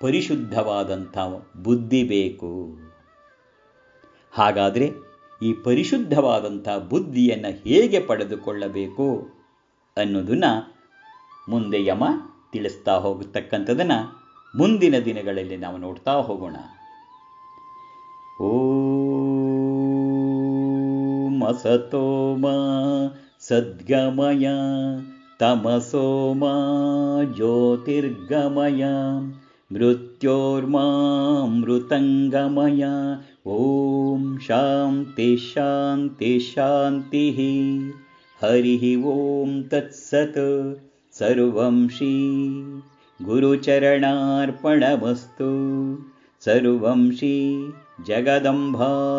ಪರಿಶುದ್ಧವಾದಂಥ ಬುದ್ಧಿ ಬೇಕು. ಹಾಗಾದರೆ ಈ ಪರಿಶುದ್ಧವಾದಂಥ ಬುದ್ಧಿಯನ್ನು ಹೇಗೆ ಪಡೆದುಕೊಳ್ಳಬೇಕು? ಅನ್ನೋದನ್ನು ಮುಂದೆ ಯಮ ತಿಳಿಸ್ತಾ ಹೋಗತಕ್ಕಂಥದನ್ನು ಮುಂದಿನ ದಿನಗಳಲ್ಲಿ ನಾವು ನೋಡ್ತಾ ಹೋಗೋಣ. ಓಂ ಅಸತೋಮ ಸದ್ಗಮಯ ತಮಸೋಮ ಜ್ಯೋತಿರ್ಗಮಯ ಮೃತ್ಯೋರ್ಮಾಮೃತಂಗಮಯ ಓಂ ಶಾಂತಿ ಶಾಂತಿ ಶಾಂತಿ. हरिः ॐ तत्सत् सर्वं श्री गुरुचरणार्पणमस्तु। सर्वं श्री जगदम्भार्पणमस्तु